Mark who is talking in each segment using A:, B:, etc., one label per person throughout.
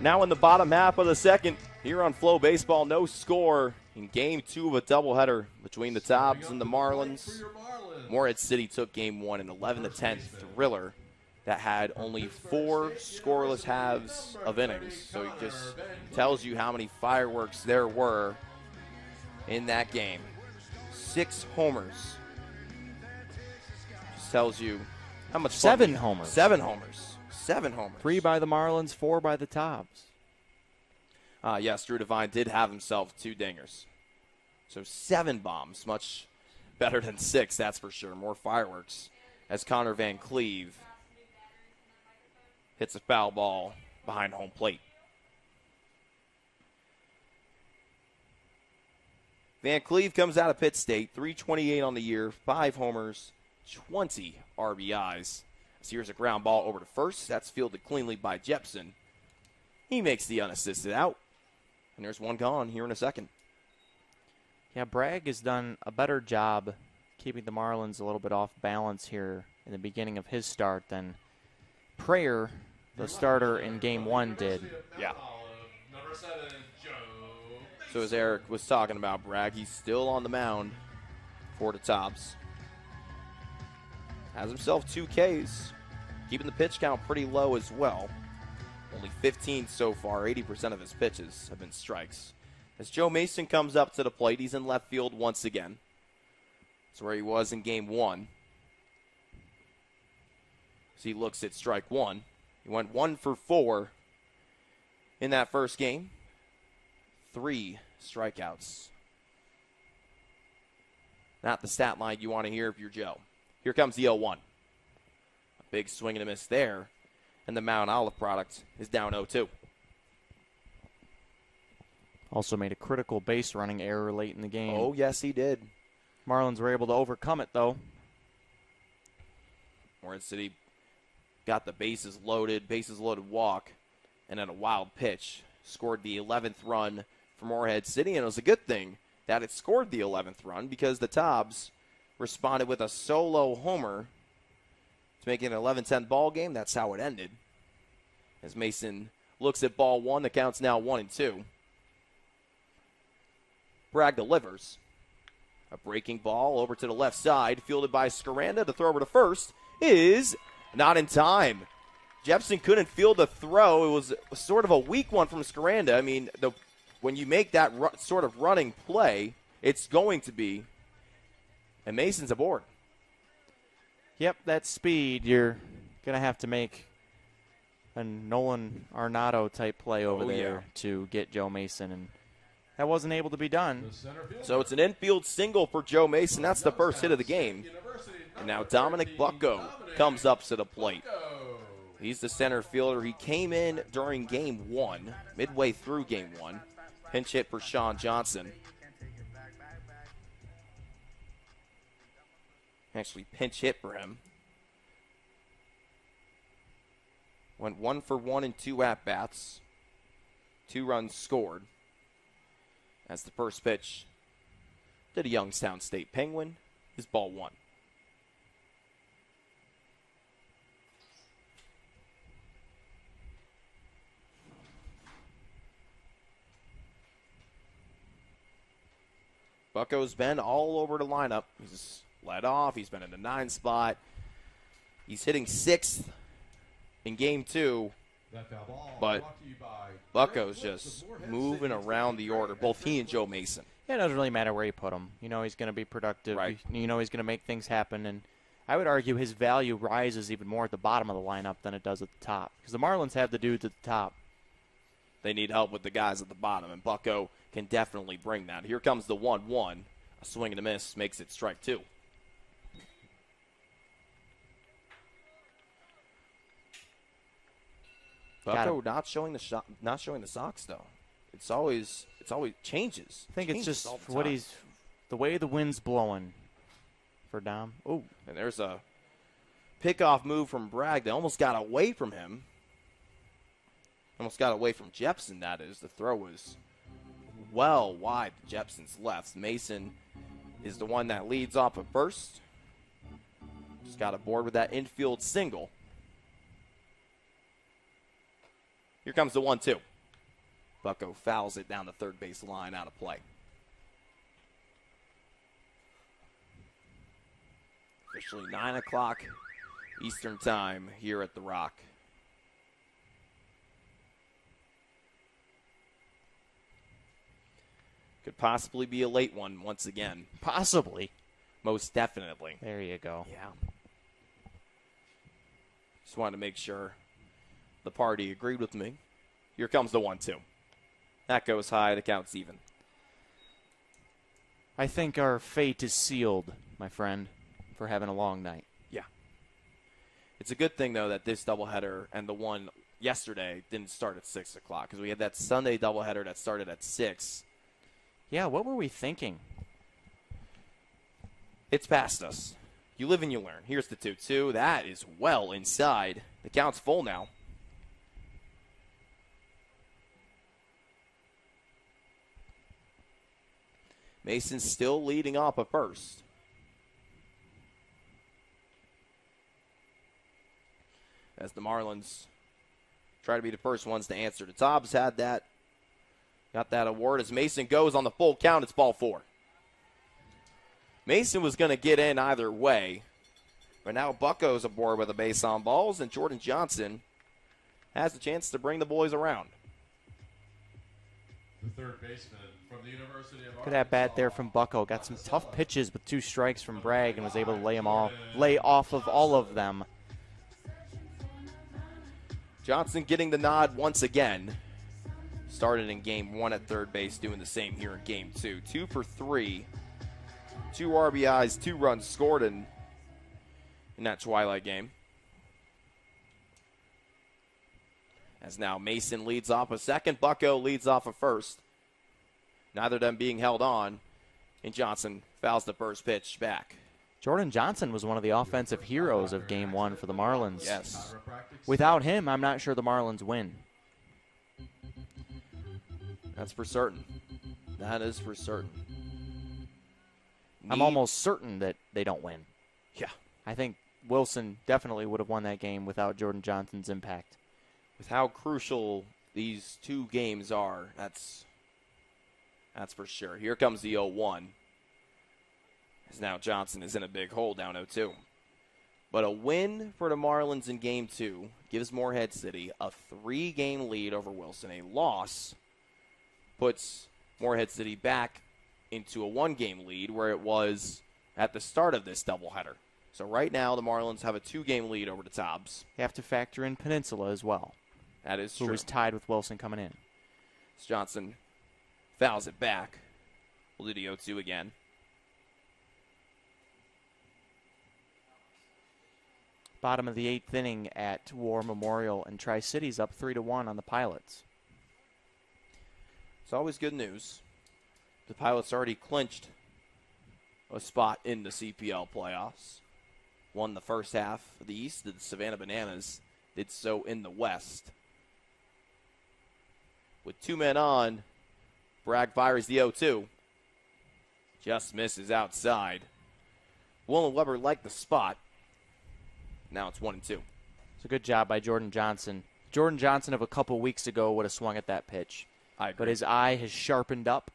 A: Now in the bottom half of the second, here on Flow Baseball, no score in game two of a doubleheader between the Tobs and the Marlins. Morehead City took game one an 11 to 10 thriller that had only four scoreless halves of innings. So it just tells you how many fireworks there were in that game. Six homers. Just tells you how much
B: Seven homers.
A: Seven homers. Seven homers.
B: Three by the Marlins, four by the Tobs.
A: Uh, yes, Drew Devine did have himself two dingers. So seven bombs, much better than six, that's for sure. More fireworks as Connor Van Cleve hits a foul ball behind home plate. Van Cleve comes out of Pitt State, 328 on the year, five homers, 20 RBIs. So here's a ground ball over to first. That's fielded cleanly by Jepson. He makes the unassisted out. And there's one gone here in a second.
B: Yeah, Bragg has done a better job keeping the Marlins a little bit off balance here in the beginning of his start than Prayer, the starter in game one, did.
A: Yeah. So as Eric was talking about Bragg, he's still on the mound for the Tobs. Has himself two Ks, keeping the pitch count pretty low as well. Only 15 so far. 80% of his pitches have been strikes. As Joe Mason comes up to the plate, he's in left field once again. That's where he was in game one. As he looks at strike one. He went one for four in that first game. Three strikeouts. Not the stat line you want to hear if you're Joe. Here comes the 0 1. A big swing and a miss there. And the Mount Olive product is down 0 2.
B: Also made a critical base running error late in the game.
A: Oh, yes, he did.
B: Marlins were able to overcome it, though.
A: Morehead City got the bases loaded, bases loaded walk, and then a wild pitch. Scored the 11th run for Morehead City, and it was a good thing that it scored the 11th run because the Tobs responded with a solo homer to make it an 11 10 ball game. That's how it ended. As Mason looks at ball one, the count's now 1 and 2. Bragg delivers. A breaking ball over to the left side, fielded by Scaranda. The throw over to first is not in time. Jepson couldn't field the throw. It was sort of a weak one from Scaranda. I mean, the, when you make that ru- sort of running play, it's going to be. And Mason's aboard.
B: Yep, that speed, you're going to have to make a Nolan Arenado type play over
A: Oh, yeah.
B: there to get Joe Mason, and that wasn't able to be done.
A: So it's an infield single for Joe Mason. That's the first hit of the game. And now Dominic Bucko comes up to the plate. He's the center fielder. He came in during game one, midway through game one. Pinch hit for Sean Johnson. Actually, pinch hit for him. Went one for one in two at bats. Two runs scored. As the first pitch to the Youngstown State Penguin is ball one. Bucko's been all over the lineup. He's led off. He's been in the nine spot. He's hitting sixth in game two. But Bucko's just moving around the order, both he and Joe Mason.
B: Yeah, it doesn't really matter where you put him. You know he's going to be productive.
A: Right.
B: You, you know he's going to make things happen, and I would argue his value rises even more at the bottom of the lineup than it does at the top because the Marlins have the dudes at the top.
A: They need help with the guys at the bottom, and Bucko can definitely bring that. Here comes the 1 1. A swing and a miss makes it strike two. Bucko not showing the shot, not showing the socks though. It's always it's always changes.
B: I think it's just what he's the way the wind's blowing for Dom. Oh,
A: And there's a pickoff move from Bragg that almost got away from him. Almost got away from Jepson, that is. The throw was well wide to Jepson's left. Mason is the one that leads off at first. Just got aboard with that infield single. Here comes the one two. Bucko fouls it down the third base line out of play. Officially 9 o'clock Eastern Time here at The Rock. Could possibly be a late one once again.
B: Possibly.
A: Most definitely.
B: There you go.
A: Yeah. Just wanted to make sure the party agreed with me. Here comes the one two. That goes high, the count's even.
B: I think our fate is sealed, my friend, for having a long night.
A: Yeah. It's a good thing though that this doubleheader and the one yesterday didn't start at six o'clock because we had that Sunday doubleheader that started at six.
B: Yeah, what were we thinking?
A: It's past us. You live and you learn. Here's the 2 2. That is well inside. The count's full now. Mason still leading off a first. As the Marlins try to be the first ones to answer. The Tobs had that, got that award as Mason goes on the full count. It's ball four. Mason was going to get in either way, but now Bucko's aboard with a base on balls, and Jordan Johnson has the chance to bring the boys around.
C: The third baseman from the University of
B: Look at that bat there from Bucko. Got some tough pitches with two strikes from Bragg and was able to lay them all, lay off of all of them.
A: Johnson getting the nod once again. Started in game one at third base, doing the same here in game two. Two for three, two RBIs, two runs scored in, in that twilight game. As now Mason leads off a second, Bucko leads off a first. Neither of them being held on, and Johnson fouls the first pitch back.
B: Jordan Johnson was one of the offensive heroes of game one for the Marlins.
A: Yes.
B: Without him, I'm not sure the Marlins win.
A: That's for certain. That is for certain.
B: I'm almost certain that they don't win.
A: Yeah.
B: I think Wilson definitely would have won that game without Jordan Johnson's impact.
A: with how crucial these two games are, that's that's for sure. Here comes the 0-1. As now Johnson is in a big hole down 0-2. But a win for the Marlins in game two gives Morehead City a three game lead over Wilson. A loss puts Morehead City back into a one game lead where it was at the start of this doubleheader. So right now the Marlins have a two game lead over the Tobs.
B: You have to factor in Peninsula as well,
A: That is
B: who
A: true.
B: was tied with Wilson coming in.
A: It's Johnson fouls it back. We'll do the 0 2 again.
B: Bottom of the eighth inning at War Memorial, and Tri Cities up three to one on the Pilots.
A: It's always good news. The Pilots already clinched a spot in the CPL playoffs. Won the first half of the East. The Savannah Bananas did so in the West. With two men on, Bragg fires the 0 2. Just misses outside. Will and Weber like the spot. Now it's 1 and 2.
B: It's a good job by Jordan Johnson. Jordan Johnson of a couple weeks ago would have swung at that pitch,
A: I agree.
B: but his eye has sharpened up.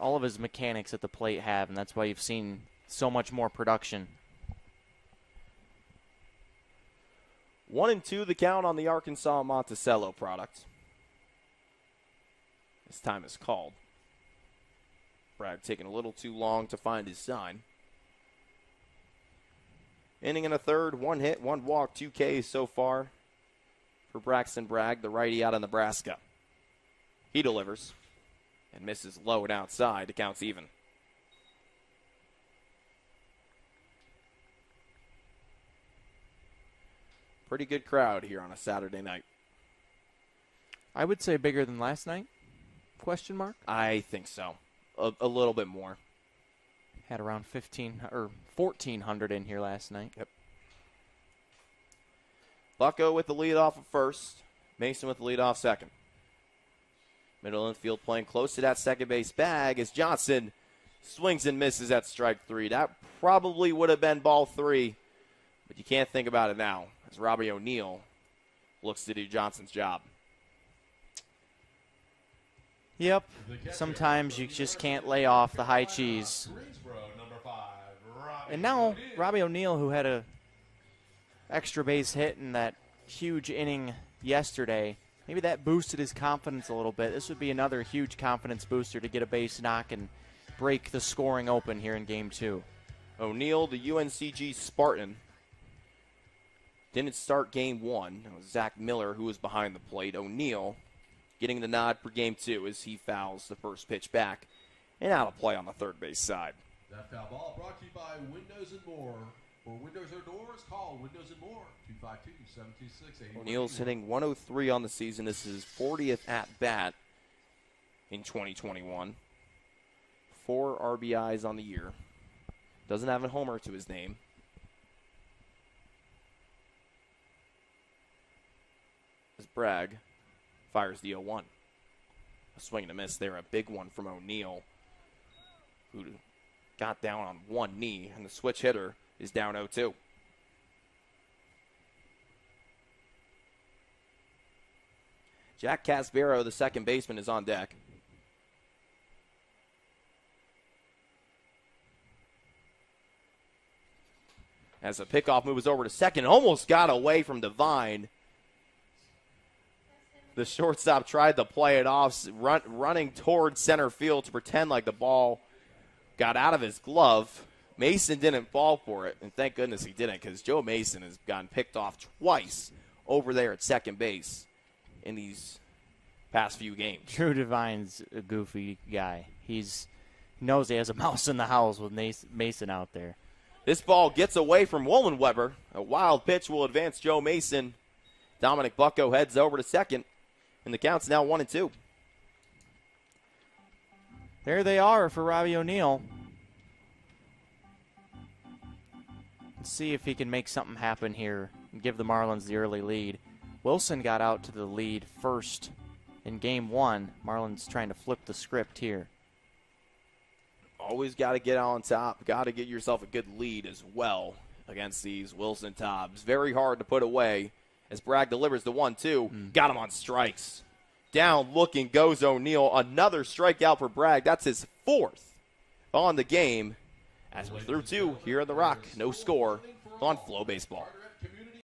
B: All of his mechanics at the plate have, and that's why you've seen so much more production.
A: One and two, the count on the Arkansas Monticello product. This time is called. Bragg taking a little too long to find his sign. Inning in a third, one hit, one walk, two Ks so far for Braxton Bragg, the righty out of Nebraska. He delivers and misses low and outside. The count's even. Pretty good crowd here on a Saturday night.
B: I would say bigger than last night. Question mark.
A: I think so. A, a little bit more.
B: Had around 15 or 1400 in here last night.
A: Yep. Bucko with the lead off of first. Mason with the lead off second. Middle infield playing close to that second base bag as Johnson swings and misses at strike three. That probably would have been ball three, but you can't think about it now as Robbie O'Neill looks to do Johnson's job.
B: Yep. Sometimes you just can't lay off the high cheese. And now Robbie O'Neal, who had a extra base hit in that huge inning yesterday, maybe that boosted his confidence a little bit. This would be another huge confidence booster to get a base knock and break the scoring open here in game two.
A: O'Neal, the UNCG Spartan, didn't start game one. It was Zach Miller who was behind the plate. O'Neal getting the nod for game two as he fouls the first pitch back and out of play on the third base side.
C: That foul ball brought to you by Windows and More. For windows or doors, call Windows and More, 252-726-81.
A: O'Neal's hitting 103 on the season. This is his 40th at bat in 2021. Four RBIs on the year. Doesn't have a homer to his name. As Bragg fires the 0 1. A swing and a miss there. A big one from O'Neill, who got down on one knee, and the switch hitter is down 0 2. Jack Casvero, the second baseman, is on deck. As the pickoff moves over to second, almost got away from Devine. The shortstop tried to play it off, run, running toward center field to pretend like the ball got out of his glove. Mason didn't fall for it, and thank goodness he didn't because Joe Mason has gotten picked off twice over there at second base in these past few games.
B: Drew Devine's a goofy guy. He's knows he has a mouse in the house with Mason out there.
A: This ball gets away from Weber. A wild pitch will advance Joe Mason. Dominic Bucko heads over to second, and the count's now one and two.
B: There they are for Robbie O'Neill. Let's see if he can make something happen here and give the Marlins the early lead. Wilson got out to the lead first in game one. Marlins trying to flip the script here.
A: Always got to get on top. Got to get yourself a good lead as well against these Wilson Tobs. Very hard to put away as Bragg delivers the one two. Hmm. Got him on strikes. Down looking goes O'Neill. Another strikeout for Bragg. That's his fourth on the game. As we're through two here in the Rock. No score on Flow Baseball.